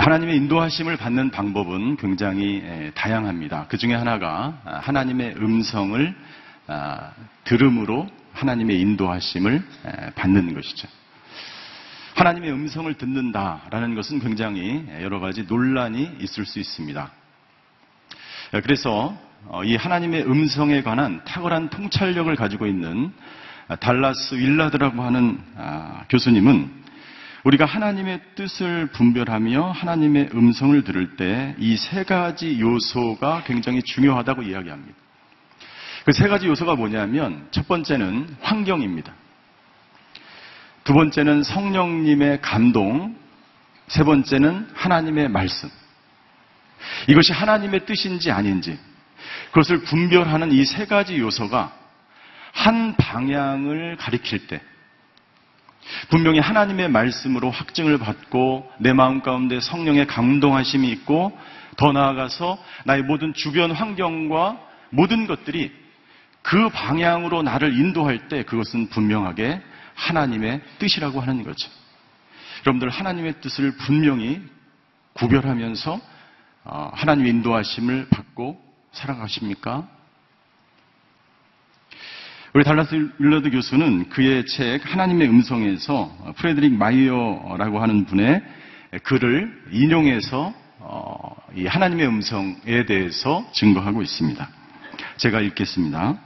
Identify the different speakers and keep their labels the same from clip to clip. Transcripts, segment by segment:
Speaker 1: 하나님의 인도하심을 받는 방법은 굉장히 다양합니다. 그 중에 하나가 하나님의 음성을 아, 들음으로 하나님의 인도하심을 받는 것이죠. 하나님의 음성을 듣는다라는 것은 굉장히 여러 가지 논란이 있을 수 있습니다. 그래서 어, 이 하나님의 음성에 관한 탁월한 통찰력을 가지고 있는 달라스 윌라드라고 하는 아, 교수님은 우리가 하나님의 뜻을 분별하며 하나님의 음성을 들을 때 이 세 가지 요소가 굉장히 중요하다고 이야기합니다. 그 세 가지 요소가 뭐냐면 첫 번째는 환경입니다. 두 번째는 성령님의 감동, 세 번째는 하나님의 말씀. 이것이 하나님의 뜻인지 아닌지 그것을 분별하는 이 세 가지 요소가 한 방향을 가리킬 때 분명히 하나님의 말씀으로 확증을 받고 내 마음 가운데 성령의 감동하심이 있고 더 나아가서 나의 모든 주변 환경과 모든 것들이 그 방향으로 나를 인도할 때 그것은 분명하게 하나님의 뜻이라고 하는 거죠. 여러분들 하나님의 뜻을 분명히 구별하면서 어, 하나님의 인도하심을 받고 살아가십니까? 우리 달라스 윌러드 교수는 그의 책 하나님의 음성에서 프레드릭 마이어라고 하는 분의 글을 인용해서 어, 이 하나님의 음성에 대해서 증거하고 있습니다. 제가 읽겠습니다.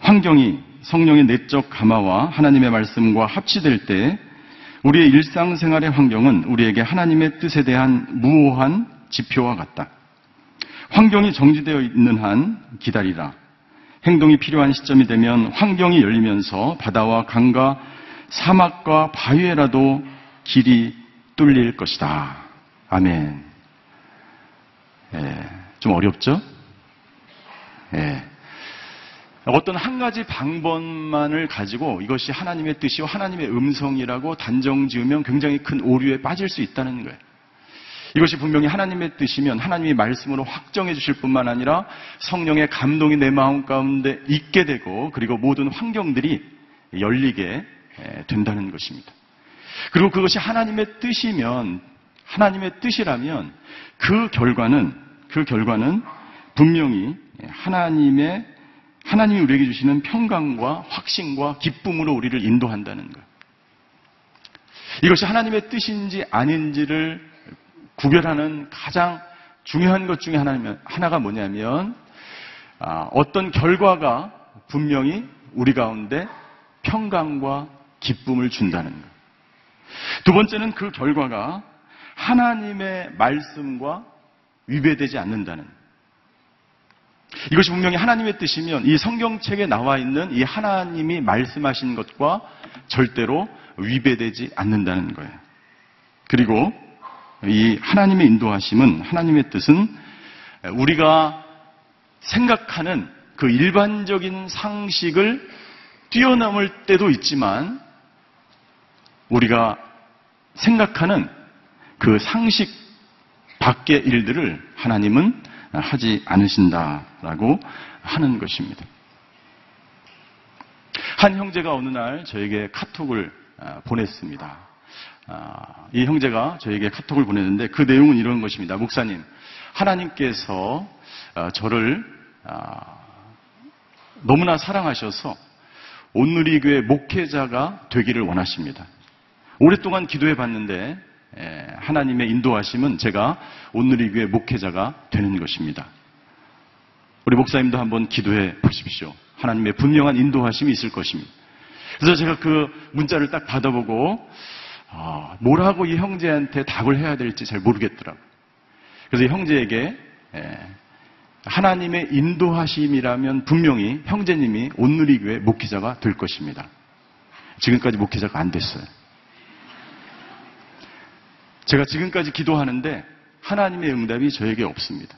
Speaker 1: 환경이 성령의 내적 감화와 하나님의 말씀과 합치될 때 우리의 일상생활의 환경은 우리에게 하나님의 뜻에 대한 무오한 지표와 같다. 환경이 정지되어 있는 한 기다리라. 행동이 필요한 시점이 되면 환경이 열리면서 바다와 강과 사막과 바위에라도 길이 뚫릴 것이다. 아멘. 예, 좀 어렵죠? 예. 어떤 한 가지 방법만을 가지고 이것이 하나님의 뜻이고 하나님의 음성이라고 단정 지으면 굉장히 큰 오류에 빠질 수 있다는 거예요. 이것이 분명히 하나님의 뜻이면 하나님이 말씀으로 확정해 주실 뿐만 아니라 성령의 감동이 내 마음 가운데 있게 되고 그리고 모든 환경들이 열리게 된다는 것입니다. 그리고 그것이 하나님의 뜻이면 하나님의 뜻이라면 그 결과는 그 결과는 분명히 하나님의 하나님이 우리에게 주시는 평강과 확신과 기쁨으로 우리를 인도한다는 것. 이것이 하나님의 뜻인지 아닌지를 구별하는 가장 중요한 것 중에 하나가 뭐냐면 아, 어떤 결과가 분명히 우리 가운데 평강과 기쁨을 준다는 것. 두 번째는 그 결과가 하나님의 말씀과 위배되지 않는다는 것. 이것이 분명히 하나님의 뜻이면 이 성경책에 나와 있는 이 하나님이 말씀하신 것과 절대로 위배되지 않는다는 거예요. 그리고 이 하나님의 인도하심은 하나님의 뜻은 우리가 생각하는 그 일반적인 상식을 뛰어넘을 때도 있지만 우리가 생각하는 그 상식 밖의 일들을 하나님은 하지 않으신다라고 하는 것입니다. 한 형제가 어느 날 저에게 카톡을 아, 보냈습니다. 아, 이 형제가 저에게 카톡을 보냈는데 그 내용은 이런 것입니다. 목사님, 하나님께서 아, 저를 너무나 사랑하셔서 온누리교회 목회자가 되기를 원하십니다. 오랫동안 기도해 봤는데 하나님의 인도하심은 제가 온누리교회 목회자가 되는 것입니다. 우리 목사님도 한번 기도해 보십시오. 하나님의 분명한 인도하심이 있을 것입니다. 그래서 제가 그 문자를 딱 받아보고 아, 뭐라고 이 형제한테 답을 해야 될지 잘 모르겠더라고요. 그래서 이 형제에게 하나님의 인도하심이라면 분명히 형제님이 온누리교회 목회자가 될 것입니다. 지금까지 목회자가 안 됐어요. 제가 지금까지 기도하는데 하나님의 응답이 저에게 없습니다.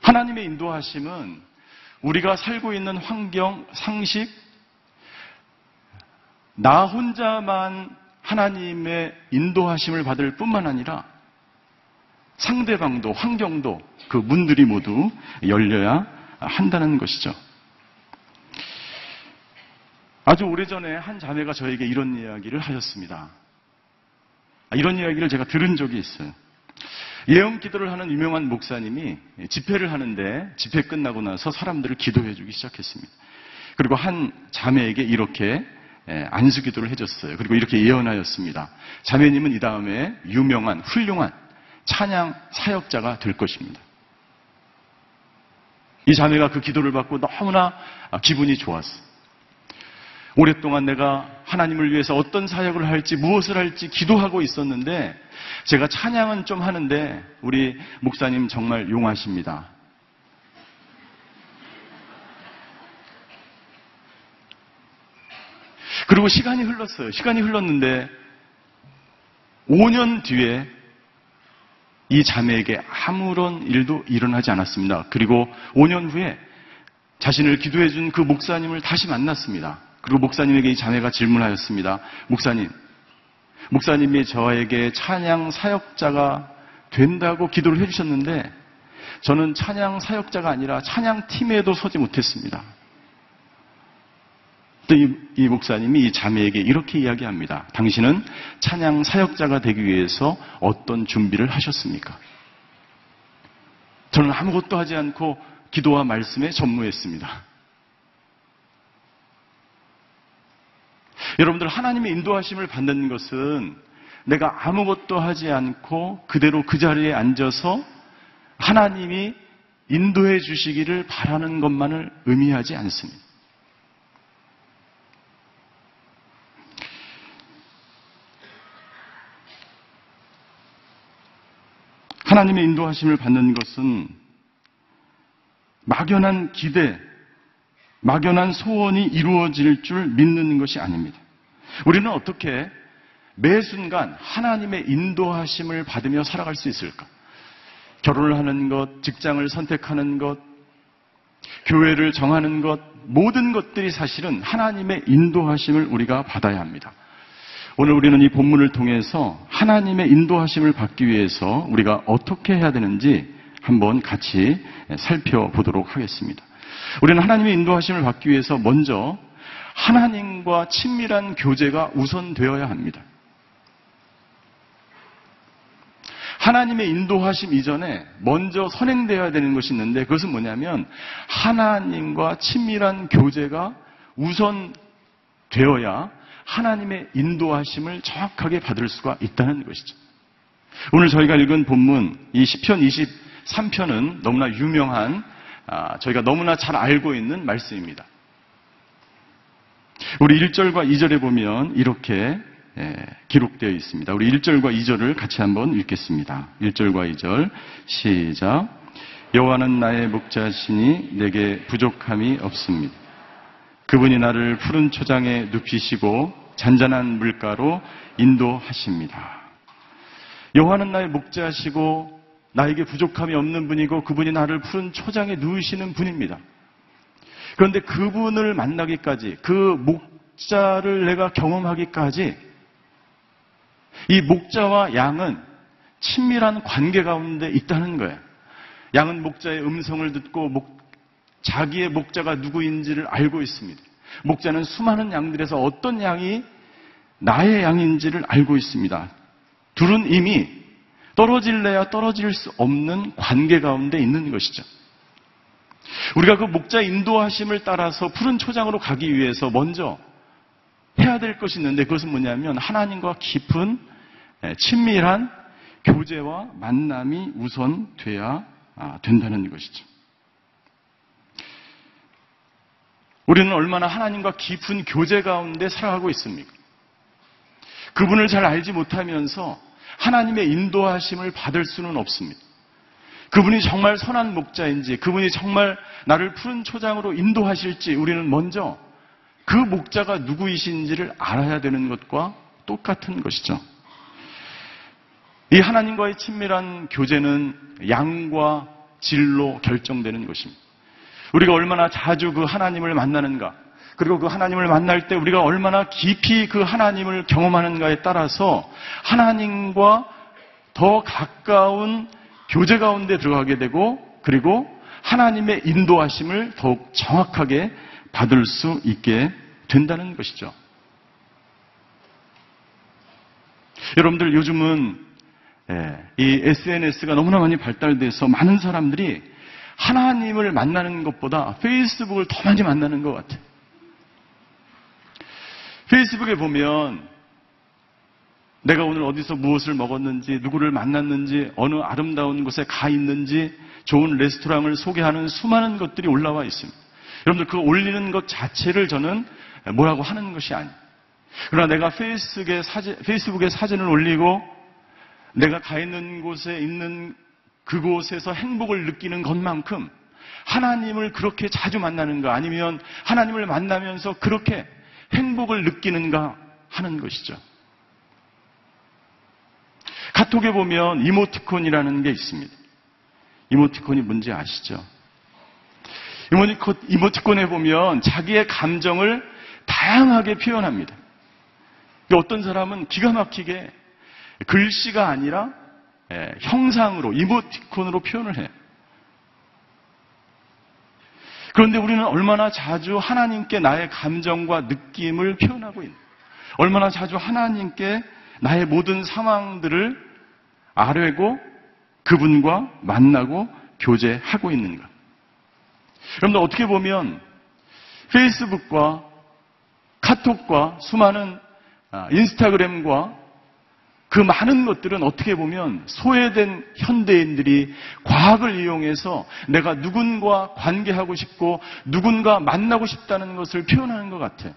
Speaker 1: 하나님의 인도하심은 우리가 살고 있는 환경, 상식, 나 혼자만 하나님의 인도하심을 받을 뿐만 아니라 상대방도 환경도 그 문들이 모두 열려야 한다는 것이죠. 아주 오래전에 한 자매가 저에게 이런 이야기를 하셨습니다. 아, 이런 이야기를 제가 들은 적이 있어요. 예언 기도를 하는 유명한 목사님이 집회를 하는데 집회 끝나고 나서 사람들을 기도해 주기 시작했습니다. 그리고 한 자매에게 이렇게 예, 안수 기도를 해줬어요. 그리고 이렇게 예언하였습니다. 자매님은 이 다음에 유명한 훌륭한 찬양 사역자가 될 것입니다. 이 자매가 그 기도를 받고 너무나 기분이 좋았어요. 오랫동안 내가 하나님을 위해서 어떤 사역을 할지 무엇을 할지 기도하고 있었는데 제가 찬양은 좀 하는데 우리 목사님 정말 용하십니다. 그리고 시간이 흘렀어요. 시간이 흘렀는데 5년 뒤에 이 자매에게 아무런 일도 일어나지 않았습니다. 그리고 5년 후에 자신을 기도해 준 그 목사님을 다시 만났습니다. 그리고 목사님에게 이 자매가 질문하였습니다. 목사님, 목사님이 저에게 찬양 사역자가 된다고 기도를 해주셨는데 저는 찬양 사역자가 아니라 찬양 팀에도 서지 못했습니다. 또 이, 이 목사님이 이 자매에게 이렇게 이야기합니다. 당신은 찬양 사역자가 되기 위해서 어떤 준비를 하셨습니까? 저는 아무것도 하지 않고 기도와 말씀에 전무했습니다. 여러분들 하나님의 인도하심을 받는 것은 내가 아무것도 하지 않고 그대로 그 자리에 앉아서 하나님이 인도해 주시기를 바라는 것만을 의미하지 않습니다. 하나님의 인도하심을 받는 것은 막연한 기대, 막연한 소원이 이루어질 줄 믿는 것이 아닙니다. 우리는 어떻게 매 순간 하나님의 인도하심을 받으며 살아갈 수 있을까? 결혼을 하는 것, 직장을 선택하는 것, 교회를 정하는 것, 모든 것들이 사실은 하나님의 인도하심을 우리가 받아야 합니다. 오늘 우리는 이 본문을 통해서 하나님의 인도하심을 받기 위해서 우리가 어떻게 해야 되는지 한번 같이 살펴보도록 하겠습니다. 우리는 하나님의 인도하심을 받기 위해서 먼저 하나님과 친밀한 교제가 우선되어야 합니다. 하나님의 인도하심 이전에 먼저 선행되어야 되는 것이 있는데 그것은 뭐냐면 하나님과 친밀한 교제가 우선 되어야 하나님의 인도하심을 정확하게 받을 수가 있다는 것이죠. 오늘 저희가 읽은 본문 이 시편 23편은 너무나 유명한 아, 저희가 너무나 잘 알고 있는 말씀입니다. 우리 1절과 2절에 보면 이렇게 예, 기록되어 있습니다. 우리 1절과 2절을 같이 한번 읽겠습니다. 1절과 2절 시작. 여호와는 나의 목자시니 내게 부족함이 없습니다. 그분이 나를 푸른 초장에 눕히시고 잔잔한 물가로 인도하십니다. 여호와는 나의 목자시고 나에게 부족함이 없는 분이고 그분이 나를 푸른 초장에 누우시는 분입니다. 그런데 그분을 만나기까지 그 목자를 내가 경험하기까지 이 목자와 양은 친밀한 관계 가운데 있다는 거예요. 양은 목자의 음성을 듣고 목, 자기의 목자가 누구인지를 알고 있습니다. 목자는 수많은 양들에서 어떤 양이 나의 양인지를 알고 있습니다. 둘은 이미 떨어질래야 떨어질 수 없는 관계 가운데 있는 것이죠. 우리가 그 목자 인도하심을 따라서 푸른 초장으로 가기 위해서 먼저 해야 될 것이 있는데 그것은 뭐냐면 하나님과 깊은 예, 친밀한 교제와 만남이 우선 돼야 아, 된다는 것이죠. 우리는 얼마나 하나님과 깊은 교제 가운데 살아가고 있습니까? 그분을 잘 알지 못하면서 하나님의 인도하심을 받을 수는 없습니다. 그분이 정말 선한 목자인지, 그분이 정말 나를 푸른 초장으로 인도하실지 우리는 먼저 그 목자가 누구이신지를 알아야 되는 것과 똑같은 것이죠. 이 하나님과의 친밀한 교제는 양과 질로 결정되는 것입니다. 우리가 얼마나 자주 그 하나님을 만나는가, 그리고 그 하나님을 만날 때 우리가 얼마나 깊이 그 하나님을 경험하는가에 따라서 하나님과 더 가까운 교제 가운데 들어가게 되고 그리고 하나님의 인도하심을 더욱 정확하게 받을 수 있게 된다는 것이죠. 여러분들 요즘은 예, 이 SNS가 너무나 많이 발달돼서 많은 사람들이 하나님을 만나는 것보다 페이스북을 더 많이 만나는 것 같아요. 페이스북에 보면 내가 오늘 어디서 무엇을 먹었는지, 누구를 만났는지, 어느 아름다운 곳에 가 있는지, 좋은 레스토랑을 소개하는 수많은 것들이 올라와 있습니다. 여러분들 그 올리는 것 자체를 저는 뭐라고 하는 것이 아니에요. 그러나 내가 페이스북에 사진, 페이스북에 사진을 올리고 내가 가 있는 곳에 있는 그곳에서 행복을 느끼는 것만큼 하나님을 그렇게 자주 만나는가 아니면 하나님을 만나면서 그렇게 행복을 느끼는가 하는 것이죠. 카톡에 보면 이모티콘이라는 게 있습니다. 이모티콘이 뭔지 아시죠? 이모티콘에 보면 자기의 감정을 다양하게 표현합니다. 어떤 사람은 기가 막히게 글씨가 아니라 예, 형상으로, 이모티콘으로 표현을 해요. 그런데 우리는 얼마나 자주 하나님께 나의 감정과 느낌을 표현하고 있는, 얼마나 자주 하나님께 나의 모든 상황들을 아뢰고 그분과 만나고 교제하고 있는가. 여러분들 어떻게 보면 페이스북과 카톡과 수많은 아, 인스타그램과 그 많은 것들은 어떻게 보면 소외된 현대인들이 과학을 이용해서 내가 누군가 관계하고 싶고 누군가 만나고 싶다는 것을 표현하는 것 같아요.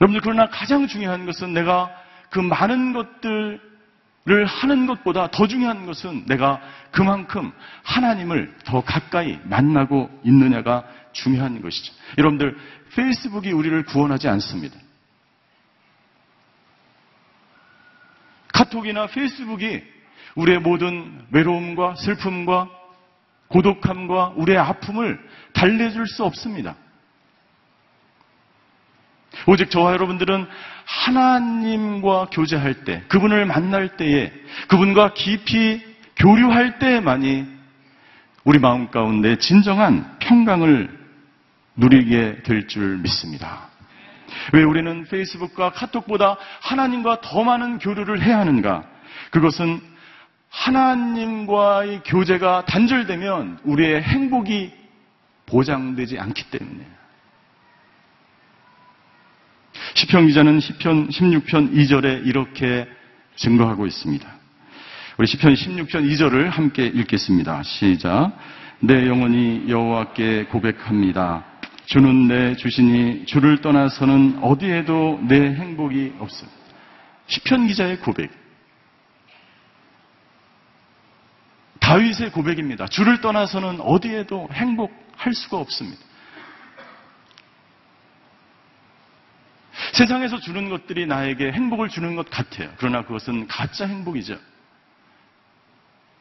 Speaker 1: 여러분들 그러나 가장 중요한 것은 내가 그 많은 것들을 하는 것보다 더 중요한 것은 내가 그만큼 하나님을 더 가까이 만나고 있느냐가 중요한 것이죠. 여러분들 페이스북이 우리를 구원하지 않습니다. 카톡이나 페이스북이 우리의 모든 외로움과 슬픔과 고독함과 우리의 아픔을 달래줄 수 없습니다. 오직 저와 여러분들은 하나님과 교제할 때, 그분을 만날 때에, 그분과 깊이 교류할 때만이 우리 마음 가운데 진정한 평강을 누리게 될 줄 믿습니다. 왜 우리는 페이스북과 카톡보다 하나님과 더 많은 교류를 해야 하는가? 그것은 하나님과의 교제가 단절되면 우리의 행복이 보장되지 않기 때문에. 시편 기자는 시편 16편 2절에 이렇게 증거하고 있습니다. 우리 시편 16편 2절을 함께 읽겠습니다. 시작. 내 영혼이 여호와께 고백합니다. 주는 내 주시니 주를 떠나서는 어디에도 내 행복이 없어. 시편 기자의 고백. 다윗의 고백입니다. 주를 떠나서는 어디에도 행복할 수가 없습니다. 세상에서 주는 것들이 나에게 행복을 주는 것 같아요. 그러나 그것은 가짜 행복이죠.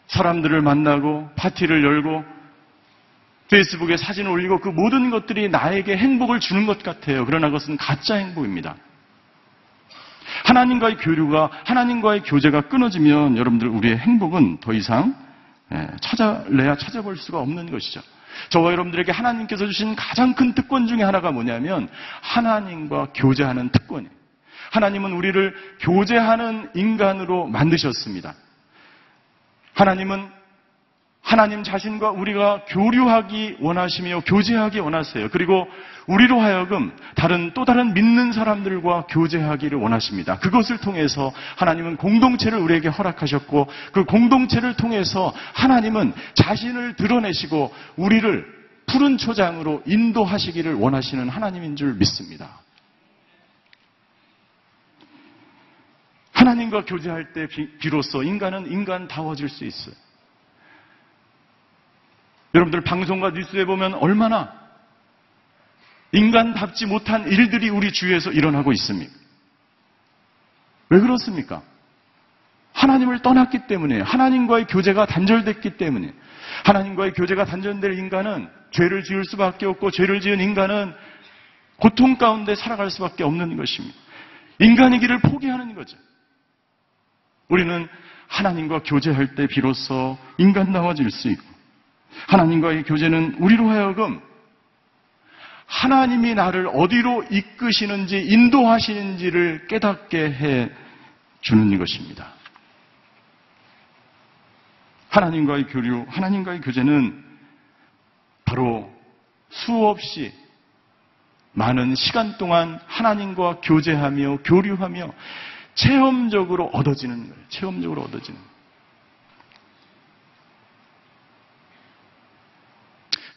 Speaker 1: 사람들을 만나고 파티를 열고 페이스북에 사진을 올리고 그 모든 것들이 나에게 행복을 주는 것 같아요. 그러나 그것은 가짜 행복입니다. 하나님과의 교류가, 하나님과의 교제가 끊어지면 여러분들 우리의 행복은 더 이상 예, 찾아내야 찾아볼 수가 없는 것이죠. 저와 여러분들에게 하나님께서 주신 가장 큰 특권 중에 하나가 뭐냐면 하나님과 교제하는 특권이에요. 하나님은 우리를 교제하는 인간으로 만드셨습니다. 하나님은 하나님 자신과 우리가 교류하기 원하시며 교제하기 원하세요. 그리고 우리로 하여금 다른 또 다른 믿는 사람들과 교제하기를 원하십니다. 그것을 통해서 하나님은 공동체를 우리에게 허락하셨고 그 공동체를 통해서 하나님은 자신을 드러내시고 우리를 푸른 초장으로 인도하시기를 원하시는 하나님인 줄 믿습니다. 하나님과 교제할 때 비로소 인간은 인간다워질 수 있어요. 여러분들 방송과 뉴스에 보면 얼마나 인간답지 못한 일들이 우리 주위에서 일어나고 있습니까? 왜 그렇습니까? 하나님을 떠났기 때문에 하나님과의 교제가 단절됐기 때문에 하나님과의 교제가 단절될 인간은 죄를 지을 수밖에 없고 죄를 지은 인간은 고통 가운데 살아갈 수밖에 없는 것입니다. 인간의 길을 포기하는 거죠. 우리는 하나님과 교제할 때 비로소 인간다워질 수 있고 하나님과의 교제는 우리로 하여금 하나님이 나를 어디로 이끄시는지 인도하시는지를 깨닫게 해 주는 것입니다. 하나님과의 교류, 하나님과의 교제는 바로 수없이 많은 시간 동안 하나님과 교제하며 교류하며 체험적으로 얻어지는 거예요. 체험적으로 얻어지는.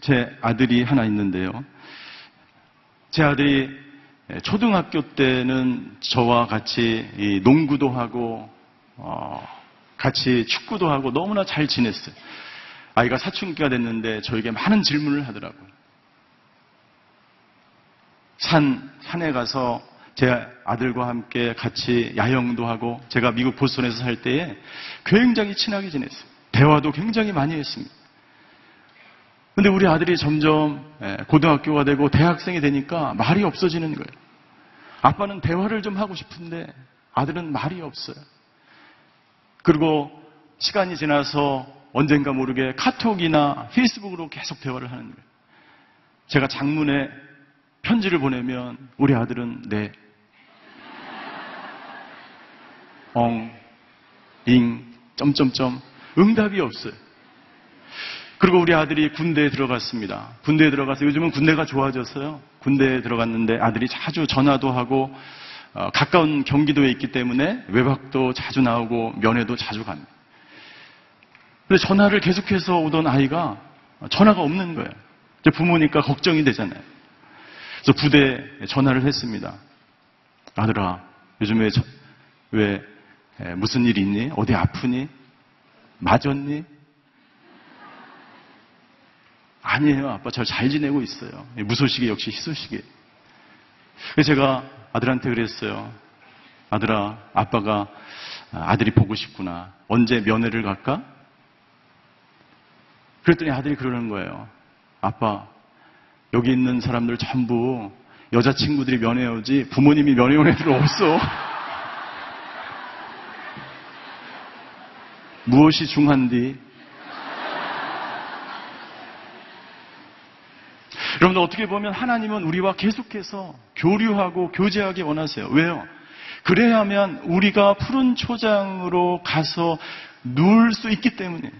Speaker 1: 제 아들이 하나 있는데요. 제 아들이 초등학교 때는 저와 같이 농구도 하고 어, 같이 축구도 하고 너무나 잘 지냈어요. 아이가 사춘기가 됐는데 저에게 많은 질문을 하더라고요. 산, 산에 가서 제 아들과 함께 같이 야영도 하고 제가 미국 보스턴에서 살 때에 굉장히 친하게 지냈어요. 대화도 굉장히 많이 했습니다. 근데 우리 아들이 점점 예, 고등학교가 되고 대학생이 되니까 말이 없어지는 거예요. 아빠는 대화를 좀 하고 싶은데 아들은 말이 없어요. 그리고 시간이 지나서 언젠가 모르게 카톡이나 페이스북으로 계속 대화를 하는 거예요. 제가 장문에 편지를 보내면 우리 아들은 네, 엉, 잉, 점점점 응답이 없어요. 그리고 우리 아들이 군대에 들어갔습니다. 군대에 들어가서 요즘은 군대가 좋아졌어요. 군대에 들어갔는데 아들이 자주 전화도 하고 어, 가까운 경기도에 있기 때문에 외박도 자주 나오고 면회도 자주 갑니다. 근데 전화를 계속해서 오던 아이가 전화가 없는 거예요. 부모니까 걱정이 되잖아요. 그래서 부대에 전화를 했습니다. 아들아, 요즘에 저, 왜 에, 무슨 일 있니? 어디 아프니? 맞았니? 아니에요. 아빠 저잘 지내고 있어요. 무소식이 역시 희소식이에요. 그래서 제가 아들한테 그랬어요. 아들아, 아빠가 아들이 보고 싶구나. 언제 면회를 갈까? 그랬더니 아들이 그러는 거예요. 아빠, 여기 있는 사람들 전부 여자친구들이 면회 오지 부모님이 면회 온 애들 없어. 무엇이 중한디? 여러분들 어떻게 보면 하나님은 우리와 계속해서 교류하고 교제하기 원하세요. 왜요? 그래야만 우리가 푸른 초장으로 가서 누울 수 있기 때문에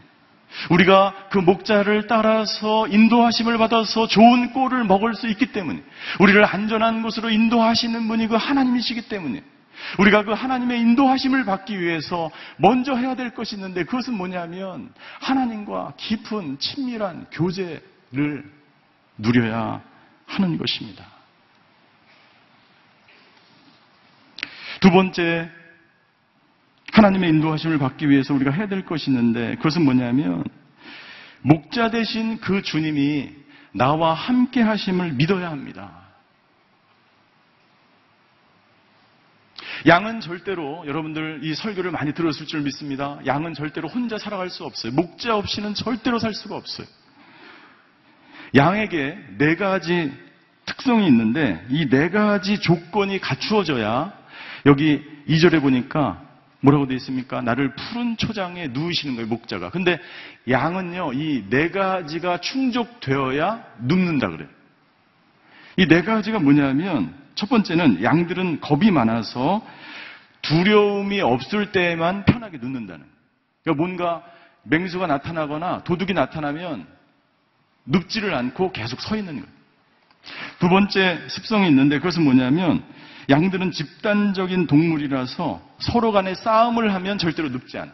Speaker 1: 우리가 그 목자를 따라서 인도하심을 받아서 좋은 꼴을 먹을 수 있기 때문에 우리를 안전한 곳으로 인도하시는 분이 그 하나님이시기 때문에 우리가 그 하나님의 인도하심을 받기 위해서 먼저 해야 될 것이 있는데 그것은 뭐냐면 하나님과 깊은 친밀한 교제를 누려야 하는 것입니다. 두 번째, 하나님의 인도하심을 받기 위해서 우리가 해야 될 것이 있는데 그것은 뭐냐면 목자 대신 그 주님이 나와 함께 하심을 믿어야 합니다. 양은 절대로 여러분들 이 설교를 많이 들었을 줄 믿습니다. 양은 절대로 혼자 살아갈 수 없어요. 목자 없이는 절대로 살 수가 없어요. 양에게 네 가지 특성이 있는데 이 네 가지 조건이 갖추어져야 여기 2절에 보니까 뭐라고 되어 있습니까? 나를 푸른 초장에 누우시는 거예요, 목자가. 근데 양은요, 이 네 가지가 충족되어야 눕는다 그래요. 이 네 가지가 뭐냐면 첫 번째는 양들은 겁이 많아서 두려움이 없을 때만 편하게 눕는다는. 그러니까 뭔가 맹수가 나타나거나 도둑이 나타나면 눕지를 않고 계속 서 있는 거예요. 두 번째 습성이 있는데 그것은 뭐냐면 양들은 집단적인 동물이라서 서로 간에 싸움을 하면 절대로 눕지 않아.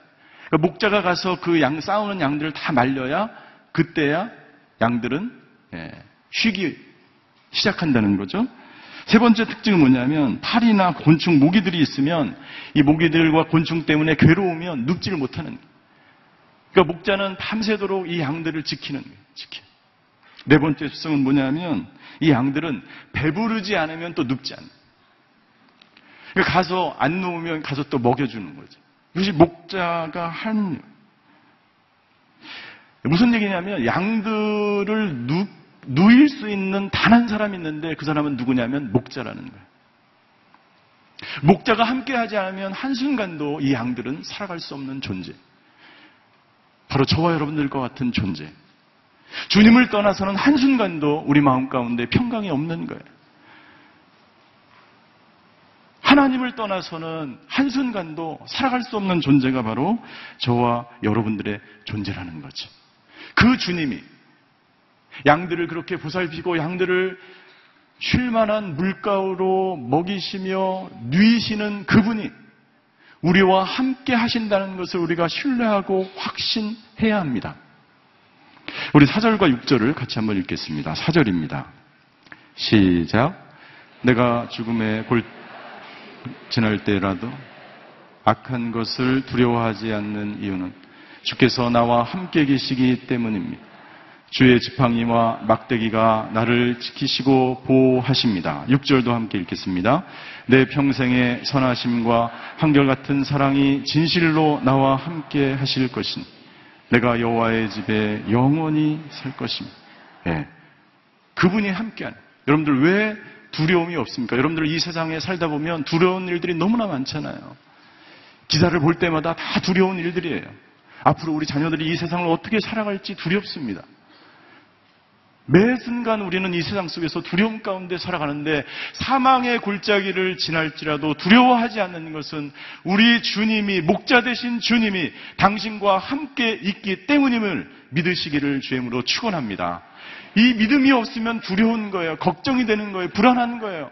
Speaker 1: 그러니까 목자가 가서 그 양 싸우는 양들을 다 말려야 그때야 양들은 예, 쉬기 시작한다는 거죠. 세 번째 특징은 뭐냐면 파리나 곤충, 모기들이 있으면 이 모기들과 곤충 때문에 괴로우면 눕지를 못하는 거예요. 그러니까 목자는 밤새도록 이 양들을 지키는 거예요. 지키. 네 번째 특성은 뭐냐면 이 양들은 배부르지 않으면 또 눕지 않는 그러니까 가서 안 놓으면 가서 또 먹여주는 거죠. 이것이 목자가 한 무슨 얘기냐면 양들을 누, 누일 수 있는 단 한 사람이 있는데 그 사람은 누구냐면 목자라는 거예요. 목자가 함께하지 않으면 한순간도 이 양들은 살아갈 수 없는 존재. 바로 저와 여러분들과 같은 존재. 주님을 떠나서는 한순간도 우리 마음 가운데 평강이 없는 거예요. 하나님을 떠나서는 한순간도 살아갈 수 없는 존재가 바로 저와 여러분들의 존재라는 거죠. 그 주님이 양들을 그렇게 보살피고 양들을 쉴 만한 물가로 먹이시며 누이시는 그분이 우리와 함께 하신다는 것을 우리가 신뢰하고 확신해야 합니다. 우리 4절과 6절을 같이 한번 읽겠습니다. 4절입니다. 시작. 내가 죽음의 골 지날 때라도 악한 것을 두려워하지 않는 이유는 주께서 나와 함께 계시기 때문입니다. 주의 지팡이와 막대기가 나를 지키시고 보호하십니다. 6절도 함께 읽겠습니다. 내 평생의 선하심과 한결같은 사랑이 진실로 나와 함께 하실 것인 내가 여호와의 집에 영원히 살 것입니다. 예. 그분이 함께하는 여러분들 왜 두려움이 없습니까? 여러분들 이 세상에 살다 보면 두려운 일들이 너무나 많잖아요. 기사를 볼 때마다 다 두려운 일들이에요. 앞으로 우리 자녀들이 이 세상을 어떻게 살아갈지 두렵습니다. 매 순간 우리는 이 세상 속에서 두려움 가운데 살아가는데 사망의 골짜기를 지날지라도 두려워하지 않는 것은 우리 주님이 목자 되신 주님이 당신과 함께 있기 때문임을 믿으시기를 주임으로 축원합니다. 이 믿음이 없으면 두려운 거예요. 걱정이 되는 거예요. 불안한 거예요.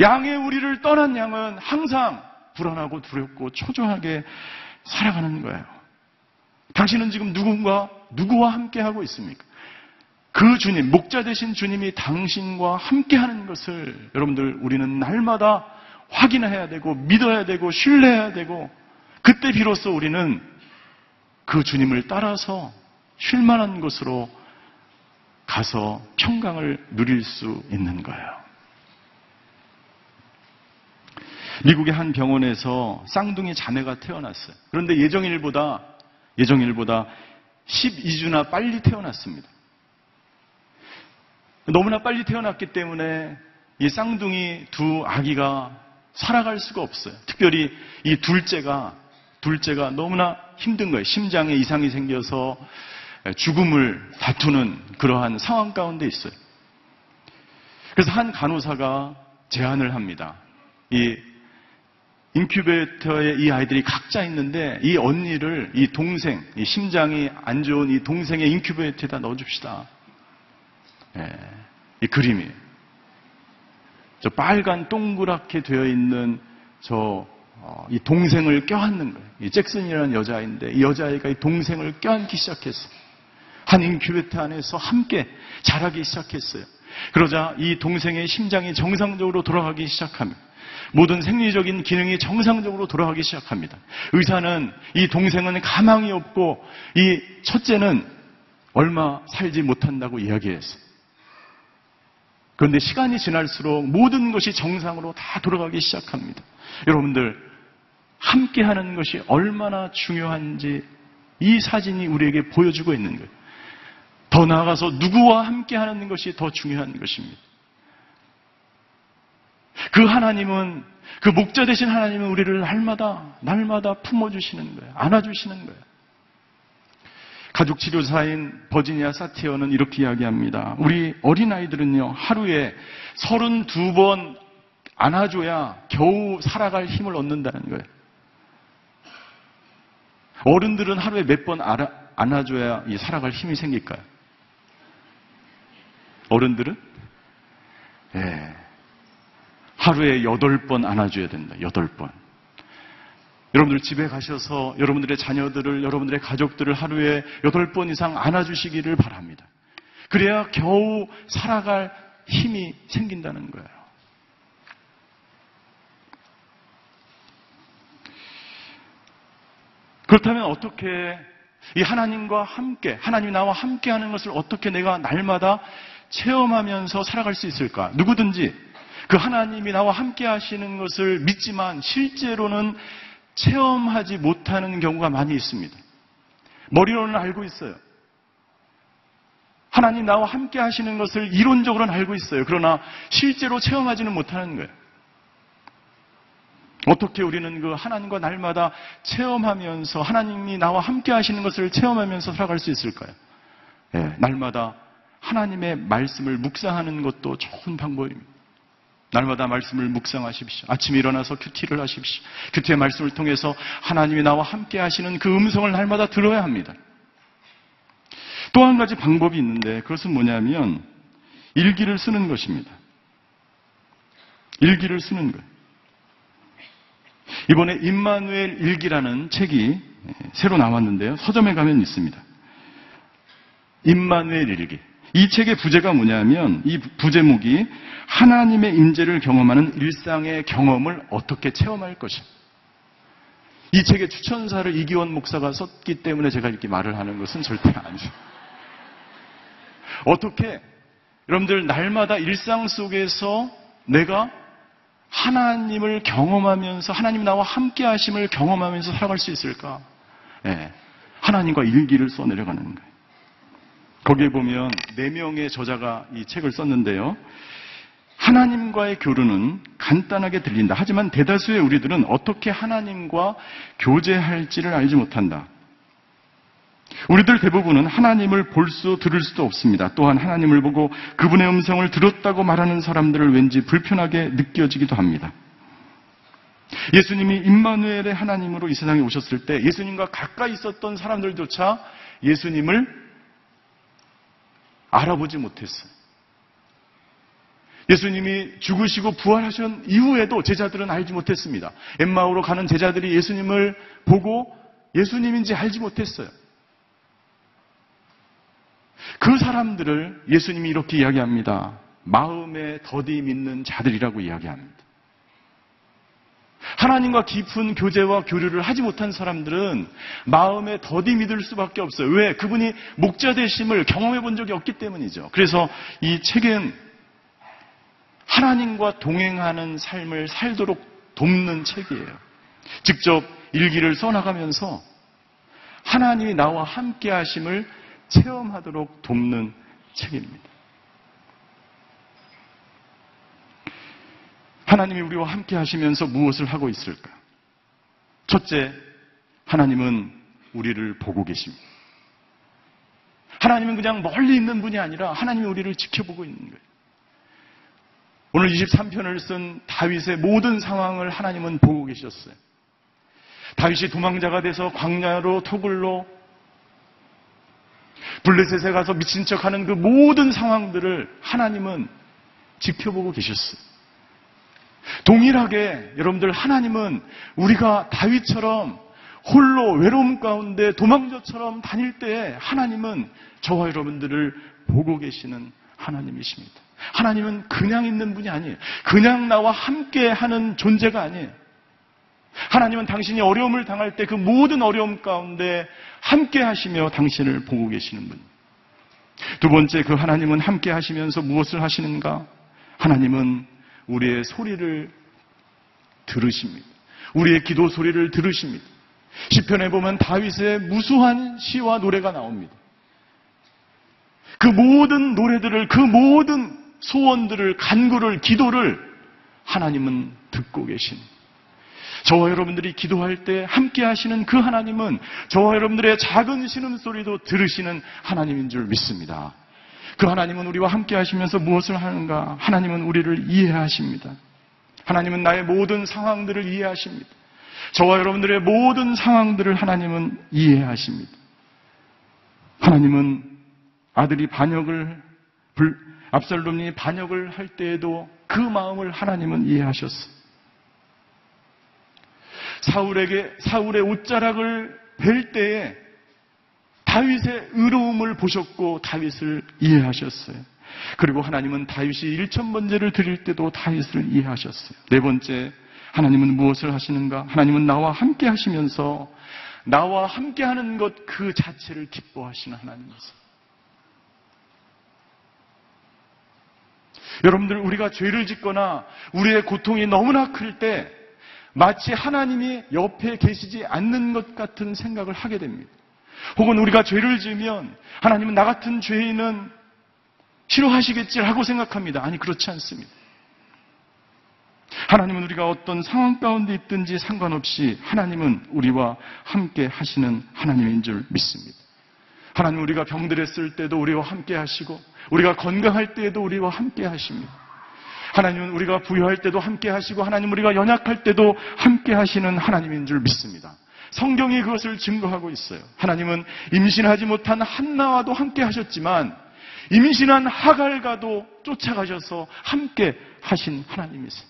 Speaker 1: 양의 우리를 떠난 양은 항상 불안하고 두렵고 초조하게 살아가는 거예요. 당신은 지금 누군가, 누구와 함께 하고 있습니까? 그 주님, 목자 되신 주님이 당신과 함께 하는 것을 여러분들 우리는 날마다 확인해야 되고, 믿어야 되고, 신뢰해야 되고, 그때 비로소 우리는 그 주님을 따라서 쉴만한 곳으로 가서 평강을 누릴 수 있는 거예요. 미국의 한 병원에서 쌍둥이 자매가 태어났어요. 그런데 예정일보다 예정일보다 12주나 빨리 태어났습니다. 너무나 빨리 태어났기 때문에 이 쌍둥이 두 아기가 살아갈 수가 없어요. 특별히 이 둘째가 둘째가 너무나 힘든 거예요. 심장에 이상이 생겨서 죽음을 다투는 그러한 상황 가운데 있어요. 그래서 한 간호사가 제안을 합니다. 이 인큐베이터에 이 아이들이 각자 있는데 이 언니를 이 동생, 이 심장이 안 좋은 이 동생의 인큐베이터에다 넣어줍시다. 예, 이 그림이 저 빨간 동그랗게 되어 있는 저이 어, 동생을 껴안는 거예요. 이 잭슨이라는 여자인데 이 여자아이가 이 동생을 껴안기 시작했어요. 한 인큐베이터 안에서 함께 자라기 시작했어요. 그러자 이 동생의 심장이 정상적으로 돌아가기 시작합니다. 모든 생리적인 기능이 정상적으로 돌아가기 시작합니다. 의사는 이 동생은 가망이 없고 이 첫째는 얼마 살지 못한다고 이야기했어요. 그런데 시간이 지날수록 모든 것이 정상으로 다 돌아가기 시작합니다. 여러분들, 함께 하는 것이 얼마나 중요한지 이 사진이 우리에게 보여주고 있는 거예요. 더 나아가서 누구와 함께 하는 것이 더 중요한 것입니다. 그 하나님은 그 목자 되신 하나님은 우리를 날마다 날마다 품어주시는 거예요. 안아주시는 거예요. 가족 치료사인 버지니아 사티어는 이렇게 이야기합니다. 우리 어린아이들은요, 하루에 32번 안아줘야 겨우 살아갈 힘을 얻는다는 거예요. 어른들은 하루에 몇 번 안아줘야 살아갈 힘이 생길까요? 어른들은? 예. 네. 하루에 여덟 번 안아줘야 된다. 여덟 번. 여러분들 집에 가셔서 여러분들의 자녀들을, 여러분들의 가족들을 하루에 여덟 번 이상 안아주시기를 바랍니다. 그래야 겨우 살아갈 힘이 생긴다는 거예요. 그렇다면 어떻게 이 하나님과 함께, 하나님이 나와 함께 하는 것을 어떻게 내가 날마다 체험하면서 살아갈 수 있을까? 누구든지 그 하나님이 나와 함께 하시는 것을 믿지만 실제로는 체험하지 못하는 경우가 많이 있습니다. 머리로는 알고 있어요. 하나님 나와 함께 하시는 것을 이론적으로는 알고 있어요. 그러나 실제로 체험하지는 못하는 거예요. 어떻게 우리는 그 하나님과 날마다 체험하면서 하나님이 나와 함께 하시는 것을 체험하면서 살아갈 수 있을까요? 네, 날마다 하나님의 말씀을 묵상하는 것도 좋은 방법입니다. 날마다 말씀을 묵상하십시오. 아침에 일어나서 큐티를 하십시오. 큐티의 말씀을 통해서 하나님이 나와 함께 하시는 그 음성을 날마다 들어야 합니다. 또 한 가지 방법이 있는데 그것은 뭐냐면 일기를 쓰는 것입니다. 일기를 쓰는 거예요. 이번에 임마누엘 일기라는 책이 새로 나왔는데요. 서점에 가면 있습니다. 임마누엘 일기. 이 책의 부제가 뭐냐면 이 부제목이 하나님의 임재를 경험하는 일상의 경험을 어떻게 체험할 것이야. 이 책의 추천사를 이기원 목사가 썼기 때문에 제가 이렇게 말을 하는 것은 절대 아니죠. 어떻게 여러분들 날마다 일상 속에서 내가 하나님을 경험하면서 하나님 나와 함께 하심을 경험하면서 살아갈 수 있을까? 네. 하나님과 일기를 써 내려가는 거예요. 거기에 보면 네 명의 저자가 이 책을 썼는데요. 하나님과의 교류는 간단하게 들린다. 하지만 대다수의 우리들은 어떻게 하나님과 교제할지를 알지 못한다. 우리들 대부분은 하나님을 볼 수, 들을 수도 없습니다. 또한 하나님을 보고 그분의 음성을 들었다고 말하는 사람들을 왠지 불편하게 느껴지기도 합니다. 예수님이 임마누엘의 하나님으로 이 세상에 오셨을 때 예수님과 가까이 있었던 사람들조차 예수님을 알아보지 못했어요. 예수님이 죽으시고 부활하신 이후에도 제자들은 알지 못했습니다. 엠마오로 가는 제자들이 예수님을 보고 예수님인지 알지 못했어요. 그 사람들을 예수님이 이렇게 이야기합니다. 마음에 더디 믿는 자들이라고 이야기합니다. 하나님과 깊은 교제와 교류를 하지 못한 사람들은 마음에 더디 믿을 수밖에 없어요. 왜? 그분이 목자 되심을 경험해 본 적이 없기 때문이죠. 그래서 이 책은 하나님과 동행하는 삶을 살도록 돕는 책이에요. 직접 일기를 써나가면서 하나님이 나와 함께 하심을 체험하도록 돕는 책입니다. 하나님이 우리와 함께 하시면서 무엇을 하고 있을까? 첫째, 하나님은 우리를 보고 계십니다. 하나님은 그냥 멀리 있는 분이 아니라 하나님이 우리를 지켜보고 있는 거예요. 오늘 23편을 쓴 다윗의 모든 상황을 하나님은 보고 계셨어요. 다윗이 도망자가 돼서 광야로 토굴로 블레셋에 가서 미친 척하는 그 모든 상황들을 하나님은 지켜보고 계셨어요. 동일하게 여러분들 하나님은 우리가 다윗처럼 홀로 외로움 가운데 도망자처럼 다닐 때 하나님은 저와 여러분들을 보고 계시는 하나님이십니다. 하나님은 그냥 있는 분이 아니에요. 그냥 나와 함께 하는 존재가 아니에요. 하나님은 당신이 어려움을 당할 때 그 모든 어려움 가운데 함께 하시며 당신을 보고 계시는 분. 두 번째 그 하나님은 함께 하시면서 무엇을 하시는가? 하나님은 우리의 소리를 들으십니다. 우리의 기도 소리를 들으십니다. 시편에 보면 다윗의 무수한 시와 노래가 나옵니다. 그 모든 노래들을 그 모든 소원들을 간구를 기도를 하나님은 듣고 계십니다. 저와 여러분들이 기도할 때 함께 하시는 그 하나님은 저와 여러분들의 작은 신음소리도 들으시는 하나님인 줄 믿습니다. 그 하나님은 우리와 함께 하시면서 무엇을 하는가? 하나님은 우리를 이해하십니다. 하나님은 나의 모든 상황들을 이해하십니다. 저와 여러분들의 모든 상황들을 하나님은 이해하십니다. 하나님은 아들이 반역을 압살롬이 반역을 할 때에도 그 마음을 하나님은 이해하셨어요. 사울에게 사울의 옷자락을 벨 때에 다윗의 의로움을 보셨고 다윗을 이해하셨어요. 그리고 하나님은 다윗이 일천 번제를 드릴 때도 다윗을 이해하셨어요. 네 번째, 하나님은 무엇을 하시는가? 하나님은 나와 함께 하시면서 나와 함께 하는 것 그 자체를 기뻐하시는 하나님이세요. 여러분들 우리가 죄를 짓거나 우리의 고통이 너무나 클 때 마치 하나님이 옆에 계시지 않는 것 같은 생각을 하게 됩니다. 혹은 우리가 죄를 지으면 하나님은 나 같은 죄인은 싫어하시겠지라고 생각합니다. 아니, 그렇지 않습니다. 하나님은 우리가 어떤 상황 가운데 있든지 상관없이 하나님은 우리와 함께 하시는 하나님인 줄 믿습니다. 하나님 우리가 병들었을 때도 우리와 함께 하시고 우리가 건강할 때에도 우리와 함께 하십니다. 하나님은 우리가 부유할 때도 함께 하시고 하나님 우리가 연약할 때도 함께 하시는 하나님인 줄 믿습니다. 성경이 그것을 증거하고 있어요. 하나님은 임신하지 못한 한나와도 함께 하셨지만 임신한 하갈과도 쫓아가셔서 함께 하신 하나님이세요.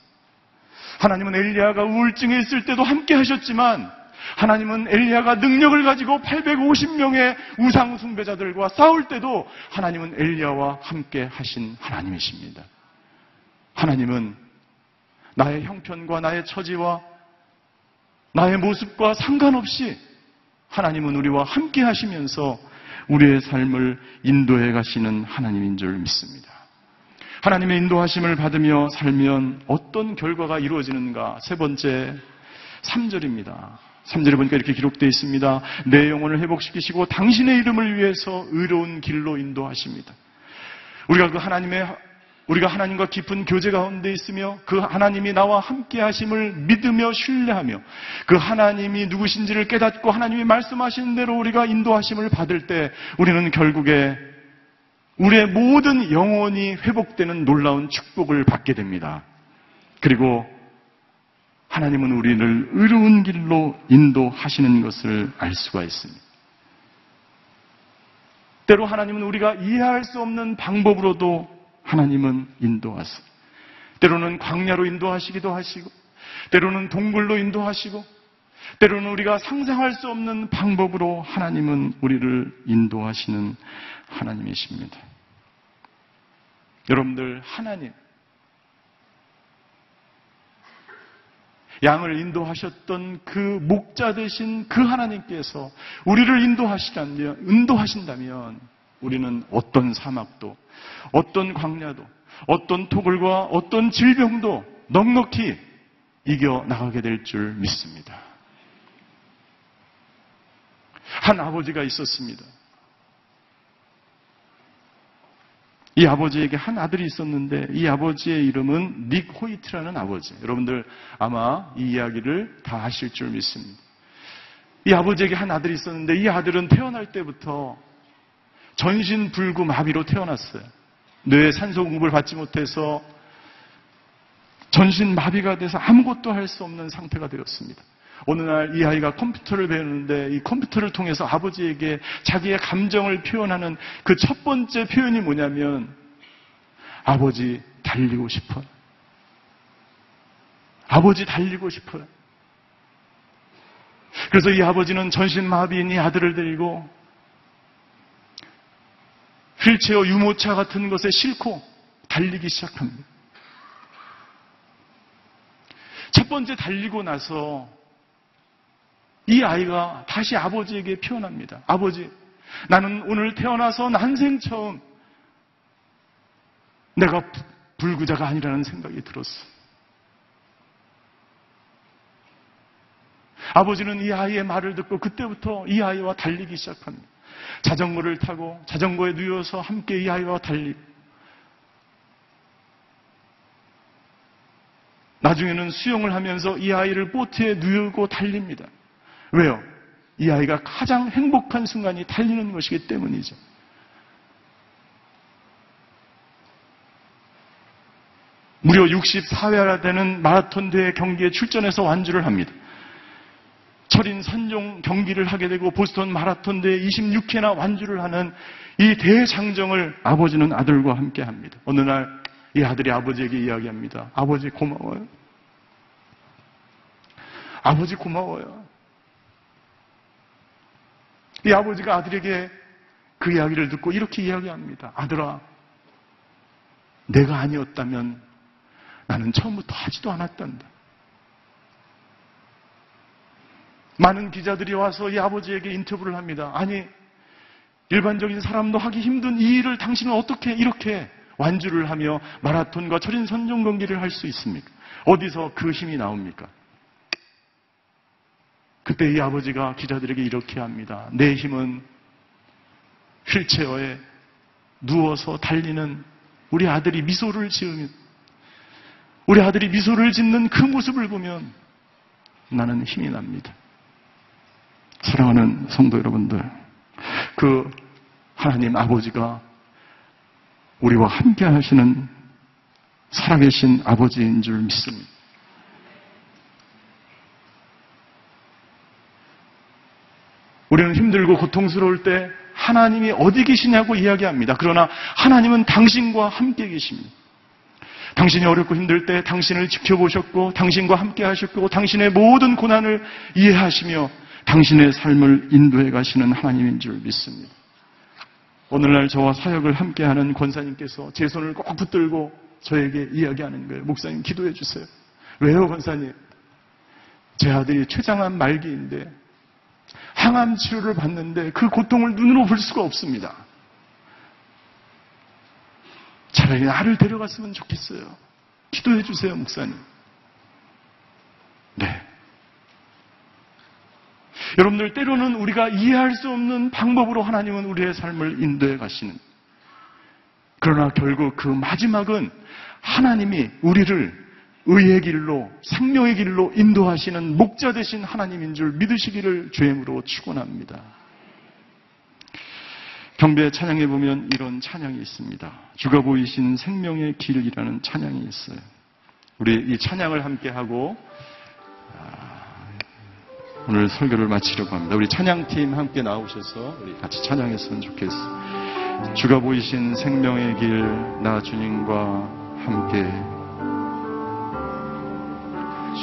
Speaker 1: 하나님은 엘리야가 우울증에 있을 때도 함께 하셨지만 하나님은 엘리야가 능력을 가지고 850명의 우상 숭배자들과 싸울 때도 하나님은 엘리야와 함께 하신 하나님이십니다. 하나님은 나의 형편과 나의 처지와 나의 모습과 상관없이 하나님은 우리와 함께 하시면서 우리의 삶을 인도해 가시는 하나님인 줄 믿습니다. 하나님의 인도하심을 받으며 살면 어떤 결과가 이루어지는가? 세 번째, 3절입니다. 3절에 보니까 이렇게 기록되어 있습니다. 내 영혼을 회복시키시고 당신의 이름을 위해서 의로운 길로 인도하십니다. 우리가 그 하나님의 우리가 하나님과 깊은 교제 가운데 있으며 그 하나님이 나와 함께 하심을 믿으며 신뢰하며 그 하나님이 누구신지를 깨닫고 하나님이 말씀하시는 대로 우리가 인도하심을 받을 때 우리는 결국에 우리의 모든 영혼이 회복되는 놀라운 축복을 받게 됩니다. 그리고 하나님은 우리를 의로운 길로 인도하시는 것을 알 수가 있습니다. 때로 하나님은 우리가 이해할 수 없는 방법으로도 하나님은 인도하세요. 때로는 광야로 인도하시기도 하시고, 때로는 동굴로 인도하시고, 때로는 우리가 상상할 수 없는 방법으로 하나님은 우리를 인도하시는 하나님이십니다. 여러분들, 하나님, 양을 인도하셨던 그 목자 되신 그 하나님께서 우리를 인도하시다면, 인도하신다면 우리는 어떤 사막도, 어떤 광야도, 어떤 토굴과 어떤 질병도 넉넉히 이겨 나가게 될 줄 믿습니다. 한 아버지가 있었습니다. 이 아버지에게 한 아들이 있었는데 이 아버지의 이름은 닉 호이트라는 아버지. 여러분들 아마 이 이야기를 다 아실 줄 믿습니다. 이 아버지에게 한 아들이 있었는데 이 아들은 태어날 때부터 전신 불구 마비로 태어났어요. 뇌 산소 공급을 받지 못해서 전신 마비가 돼서 아무것도 할 수 없는 상태가 되었습니다. 어느 날 이 아이가 컴퓨터를 배우는데 이 컴퓨터를 통해서 아버지에게 자기의 감정을 표현하는 그 첫 번째 표현이 뭐냐면 아버지 달리고 싶어요. 아버지 달리고 싶어요. 그래서 이 아버지는 전신 마비인 이 아들을 데리고 휠체어 유모차 같은 것에 싣고 달리기 시작합니다. 첫 번째 달리고 나서 이 아이가 다시 아버지에게 표현합니다. 아버지, 나는 오늘 태어나서 난생 처음 내가 불구자가 아니라는 생각이 들었어. 아버지는 이 아이의 말을 듣고 그때부터 이 아이와 달리기 시작합니다. 자전거를 타고 자전거에 누워서 함께 이 아이와 달리고 나중에는 수영을 하면서 이 아이를 보트에 누우고 달립니다. 왜요? 이 아이가 가장 행복한 순간이 달리는 것이기 때문이죠. 무려 64회나 되는 마라톤 대회 경기에 출전해서 완주를 합니다. 철인 선종 경기를 하게 되고 보스턴 마라톤 대회 26회나 완주를 하는 이 대장정을 아버지는 아들과 함께 합니다. 어느 날 이 아들이 아버지에게 이야기합니다. 아버지 고마워요. 아버지 고마워요. 이 아버지가 아들에게 그 이야기를 듣고 이렇게 이야기합니다. 아들아, 내가 아니었다면 나는 처음부터 하지도 않았단다. 많은 기자들이 와서 이 아버지에게 인터뷰를 합니다. 아니, 일반적인 사람도 하기 힘든 이 일을 당신은 어떻게 이렇게 완주를 하며 마라톤과 철인 선종 경기를 할 수 있습니까? 어디서 그 힘이 나옵니까? 그때 이 아버지가 기자들에게 이렇게 합니다. 내 힘은 휠체어에 누워서 달리는 우리 아들이 미소를 지으면, 우리 아들이 미소를 짓는 그 모습을 보면 나는 힘이 납니다. 사랑하는 성도 여러분들, 그 하나님 아버지가 우리와 함께 하시는 살아계신 아버지인 줄 믿습니다. 우리는 힘들고 고통스러울 때 하나님이 어디 계시냐고 이야기합니다. 그러나 하나님은 당신과 함께 계십니다. 당신이 어렵고 힘들 때 당신을 지켜보셨고 당신과 함께 하셨고 당신의 모든 고난을 이해하시며 당신의 삶을 인도해 가시는 하나님인 줄 믿습니다. 오늘날 저와 사역을 함께하는 권사님께서 제 손을 꼭 붙들고 저에게 이야기하는 거예요. 목사님 기도해 주세요. 왜요, 권사님? 제 아들이 췌장암 말기인데 항암 치료를 받는데 그 고통을 눈으로 볼 수가 없습니다. 차라리 나를 데려갔으면 좋겠어요. 기도해 주세요, 목사님. 네. 여러분들 때로는 우리가 이해할 수 없는 방법으로 하나님은 우리의 삶을 인도해 가시는 그러나 결국 그 마지막은 하나님이 우리를 의의 길로 생명의 길로 인도하시는 목자 되신 하나님인 줄 믿으시기를 주임으로 축원합니다. 경배 찬양에 보면 이런 찬양이 있습니다. 주가 보이신 생명의 길이라는 찬양이 있어요. 우리 이 찬양을 함께 하고 오늘 설교를 마치려고 합니다. 우리 찬양팀 함께 나오셔서 우리 같이 찬양했으면 좋겠어요. 주가 보이신 생명의 길, 나 주님과 함께.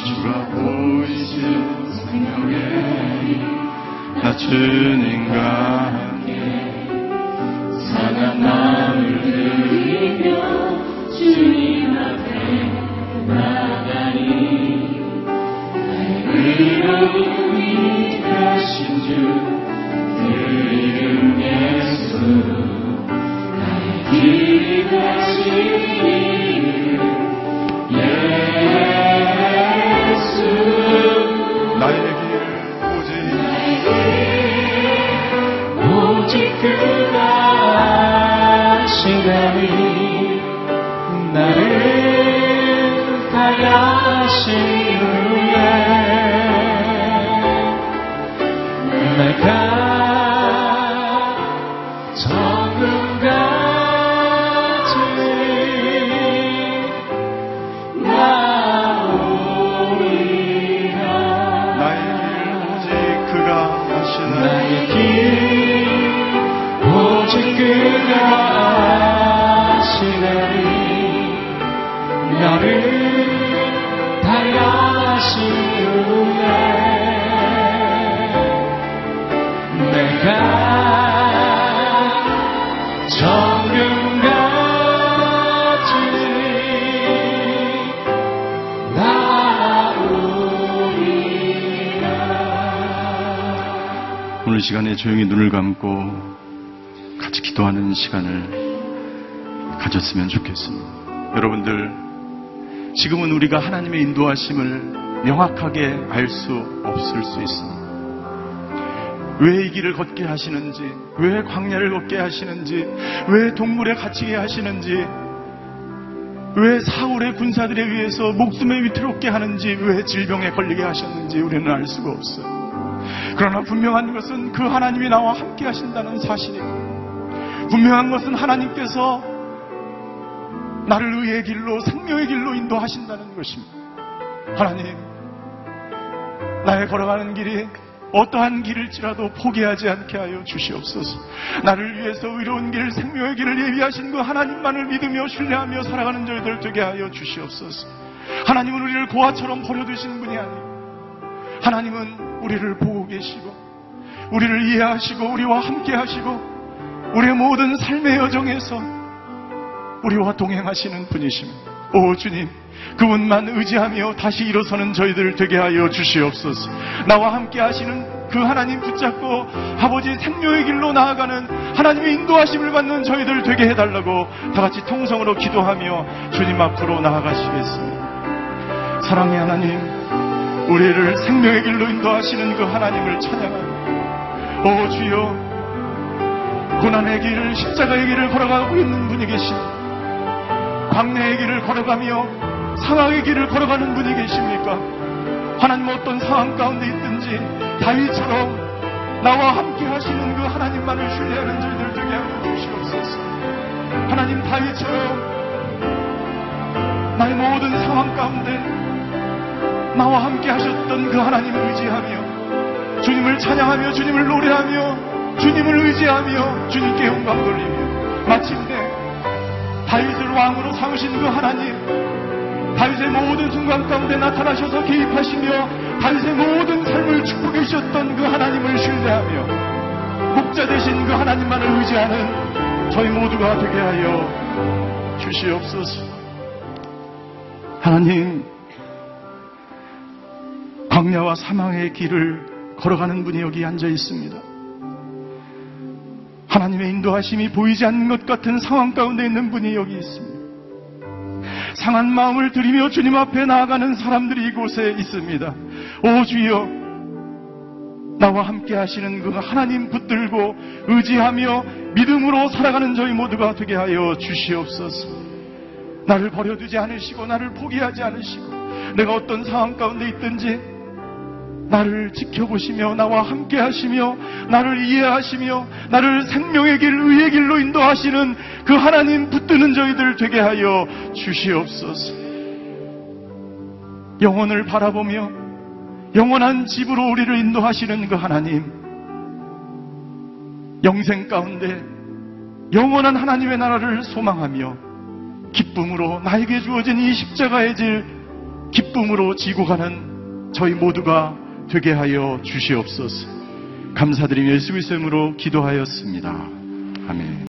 Speaker 1: 주가 보이신 생명의 길, 나 주님과 함께.
Speaker 2: 사랑 마음을 들이며 주님 앞에 나가니 의로움 길이 가신
Speaker 1: 시간에 조용히 눈을 감고 같이 기도하는 시간을 가졌으면 좋겠습니다. 여러분들, 지금은 우리가 하나님의 인도하심을 명확하게 알 수 없을 수 있습니다. 왜 이 길을 걷게 하시는지, 왜 광야를 걷게 하시는지, 왜 동물에 갇히게 하시는지, 왜 사울의 군사들에 의해서 목숨에 위태롭게 하는지, 왜 질병에 걸리게 하셨는지 우리는 알 수가 없어요. 그러나 분명한 것은 그 하나님이 나와 함께 하신다는 사실이고, 분명한 것은 하나님께서 나를 의의 길로, 생명의 길로 인도하신다는 것입니다. 하나님, 나의 걸어가는 길이 어떠한 길일지라도 포기하지 않게 하여 주시옵소서. 나를 위해서 의로운 길, 생명의 길을 예비하신 그 하나님만을 믿으며 신뢰하며 살아가는 저희들 되게 하여 주시옵소서. 하나님은 우리를 고아처럼 버려두시는 분이 아니고 하나님은 우리를 보고 계시고 우리를 이해하시고 우리와 함께 하시고 우리의 모든 삶의 여정에서 우리와 동행하시는 분이십니다. 오 주님 그분만 의지하며 다시 일어서는 저희들 되게 하여 주시옵소서. 나와 함께 하시는 그 하나님 붙잡고 아버지 생명의 길로 나아가는 하나님의 인도하심을 받는 저희들 되게 해달라고 다 같이 통성으로 기도하며 주님 앞으로 나아가시겠습니다. 사랑의 하나님, 우리를 생명의 길로 인도하시는 그 하나님을 찬양합니다. 오 주여, 고난의 길을 십자가의 길을 걸어가고 있는 분이 계십니다. 광야의 길을 걸어가며 상황의 길을 걸어가는 분이 계십니까? 하나님 어떤 상황 가운데 있든지 다윗처럼 나와 함께 하시는 그 하나님만을 신뢰하는 저희들 되게 하여 주시옵소서. 하나님 다윗처럼 나의 모든 상황 가운데 나와 함께 하셨던 그 하나님을 의지하며 주님을 찬양하며 주님을 노래하며 주님을 의지하며 주님께 영광 돌리며 마침내 다윗을 왕으로 삼으신 그 하나님 다윗의 모든 순간 가운데 나타나셔서 개입하시며 다윗의 모든 삶을 축복해 주셨던 그 하나님을 신뢰하며 목자 되신 그 하나님만을 의지하는 저희 모두가 되게 하여 주시옵소서. 하나님, 광야와 사망의 길을 걸어가는 분이 여기 앉아 있습니다. 하나님의 인도하심이 보이지 않는 것 같은 상황 가운데 있는 분이 여기 있습니다. 상한 마음을 들이며 주님 앞에 나아가는 사람들이 이곳에 있습니다. 오 주여, 나와 함께 하시는 그 하나님 붙들고 의지하며 믿음으로 살아가는 저희 모두가 되게 하여 주시옵소서. 나를 버려두지 않으시고 나를 포기하지 않으시고 내가 어떤 상황 가운데 있든지 나를 지켜보시며 나와 함께 하시며 나를 이해하시며 나를 생명의 길, 의의 길로 인도하시는 그 하나님 붙드는 저희들 되게 하여 주시옵소서. 영혼을 바라보며 영원한 집으로 우리를 인도하시는 그 하나님. 영생 가운데 영원한 하나님의 나라를 소망하며 기쁨으로 나에게 주어진 이 십자가의 질 기쁨으로 지고 가는 저희 모두가 되게 하여 주시옵소서. 감사드리며 예수 그리스도 이름으로 기도하였습니다. 아멘.